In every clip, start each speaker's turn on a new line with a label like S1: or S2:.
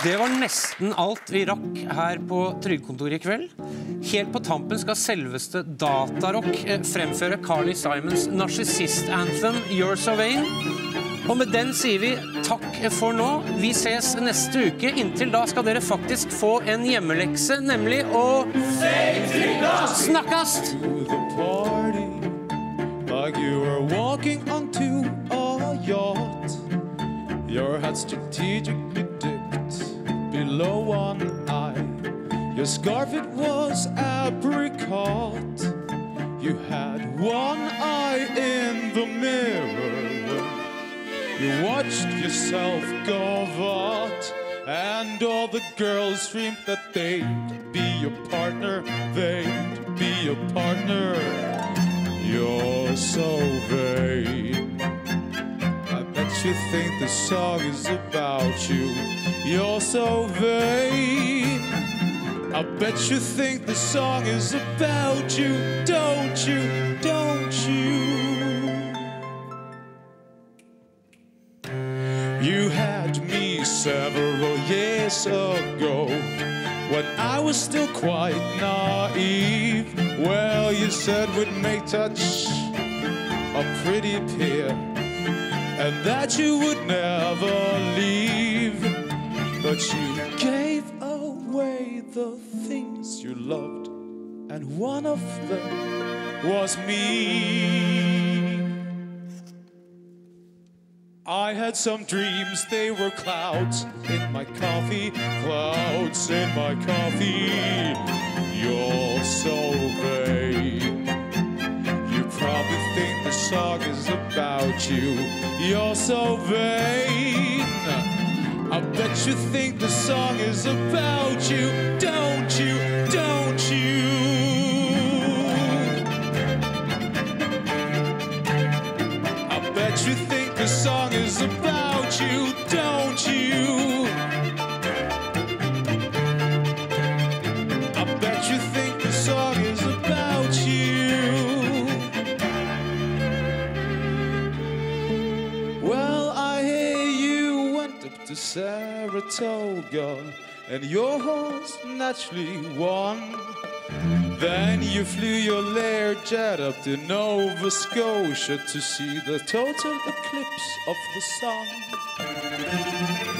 S1: Det var nesten alt vi rakk her på Trygdekontoret i kveld. Helt på tampen skal selveste Datarock eh, fremføre Carly Simons narsissist-anthem You're So Vain. Og med den sier vi takk for nå. Vi ses neste uke. Inntil da skal dere faktisk få en hjemmelekse, nemlig å Snakkast!
S2: like you were walking onto a yacht. Your head strategically dipped on eye. Your scarf it was apricot. You had one eye in the mirror. You watched yourself go out, and all the girls dreamed that they'd be your partner. They'd be your partner. You're so vain. I bet you think the song is about you. You're so vain. I bet you think the song is about you. Don't you? Don't you? You had me several years ago when I was still quite naive. Well, you said we'd make touch a pretty pair and that you would never leave. But you gave away the things you loved, and one of them was me. I had some dreams, they were clouds in my coffee, clouds in my coffee. You're about you. You're so vain. I bet you think the song is about you. Don't you? Don't you? I bet you think the song is about you, don't you? To Saratoga and your horse naturally won. Then you flew your Learjet up to Nova Scotia to see the total eclipse of the sun.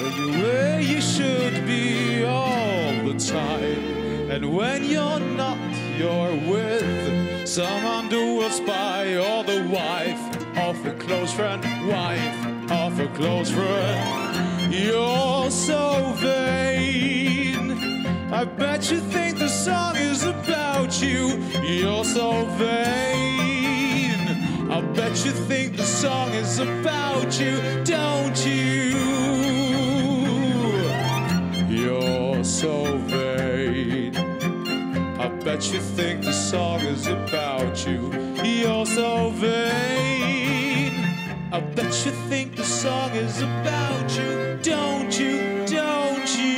S2: Well, you're where you should be all the time. And when you're not, you're with some underworld spy or the wife of a close friend, wife of a close friend. You're so vain. I bet you think the song is about you. You're so vain. I bet you think the song is about you, don't you? You're so vain. I bet you think the song is about you. You're so vain. Bet you think the song is about you, don't you? Don't you?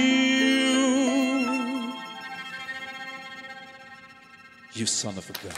S2: You son of a gun.